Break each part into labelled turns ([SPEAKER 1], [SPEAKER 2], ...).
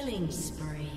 [SPEAKER 1] Killing spree.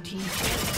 [SPEAKER 1] Team's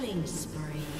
[SPEAKER 1] Killing spree.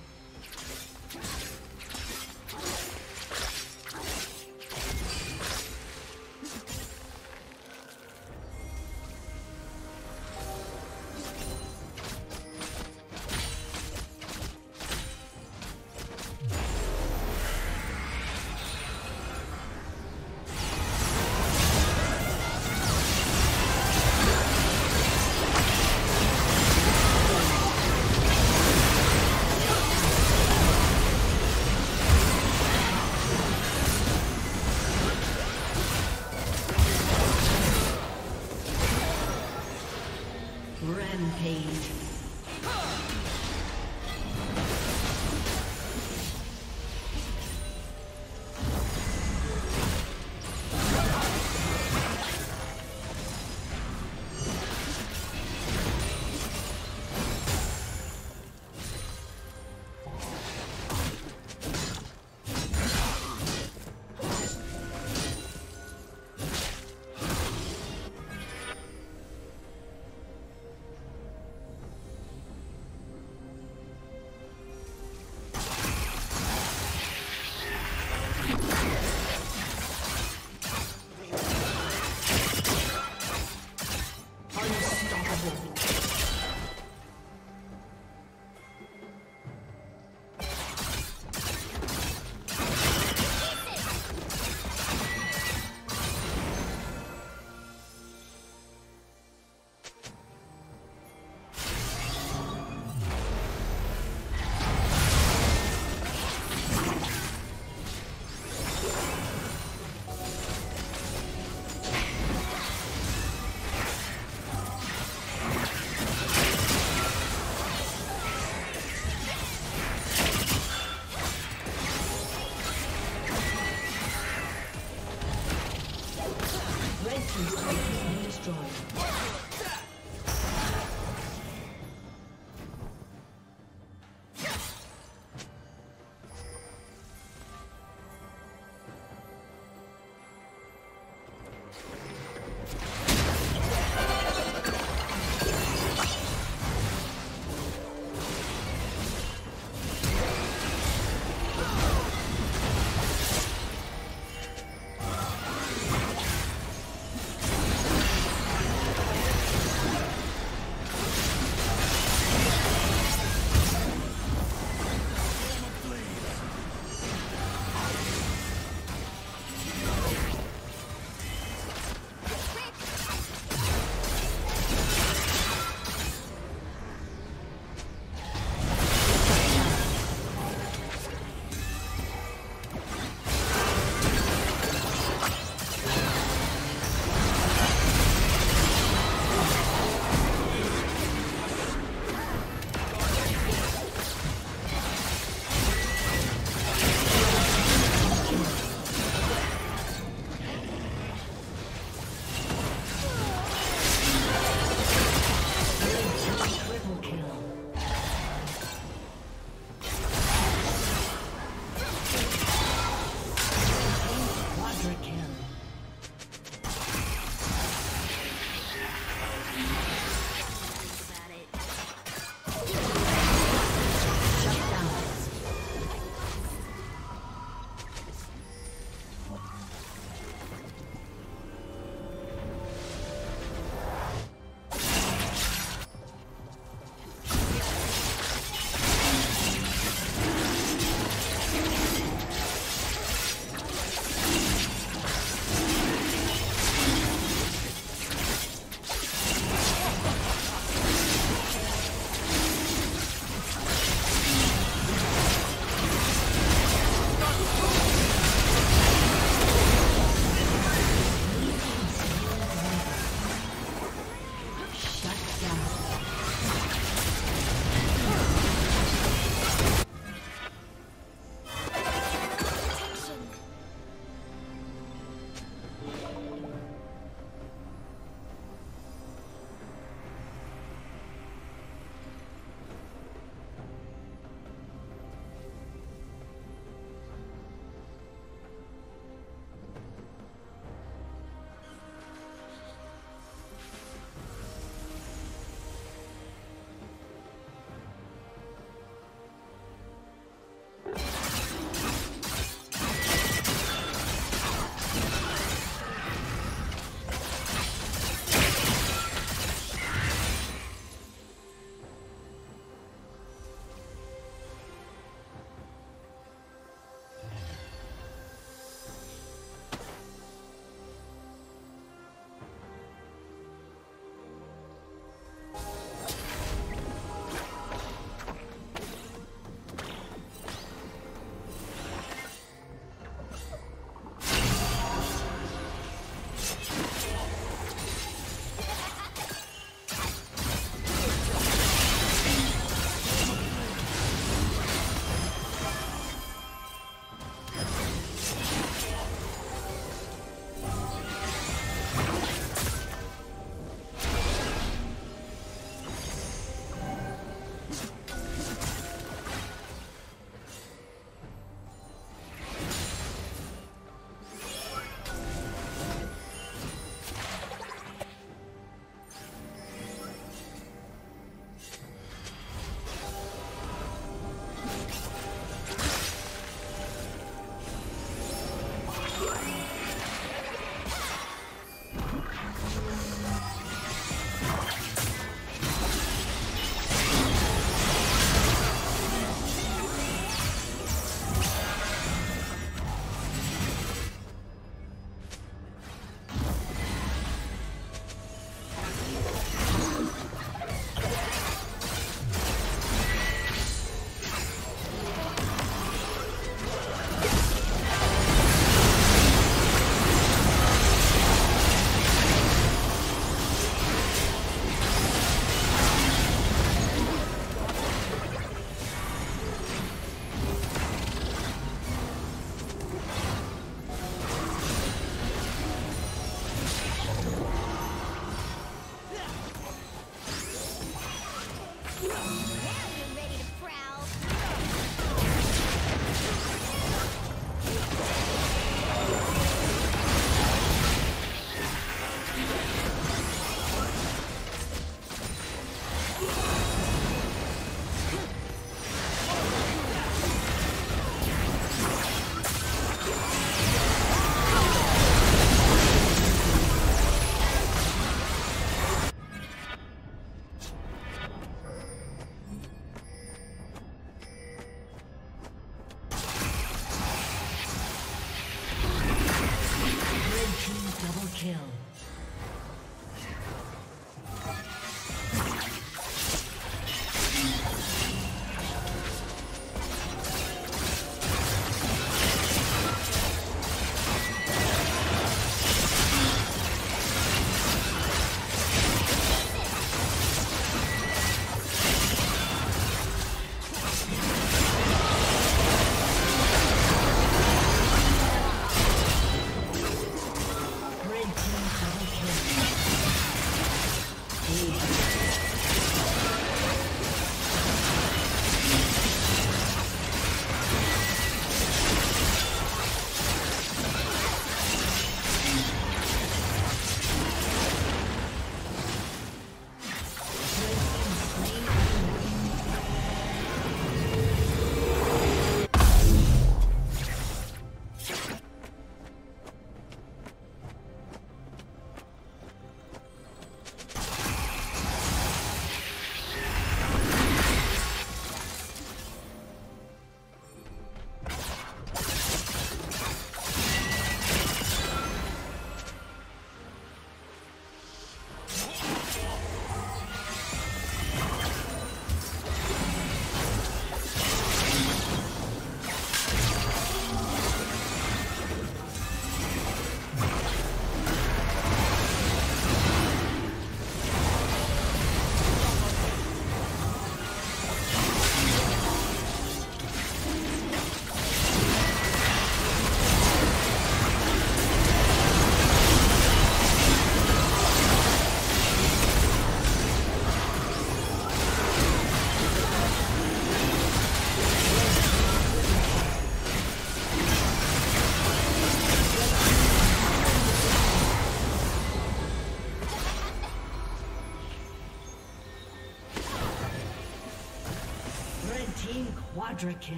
[SPEAKER 1] Red team quadra kill.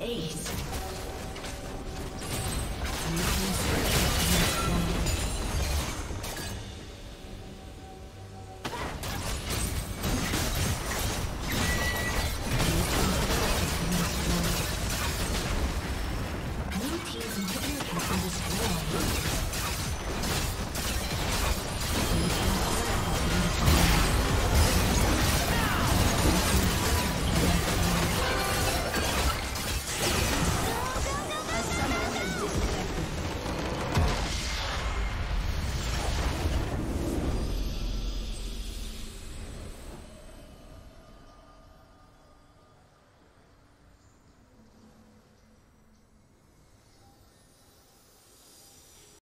[SPEAKER 1] Ace.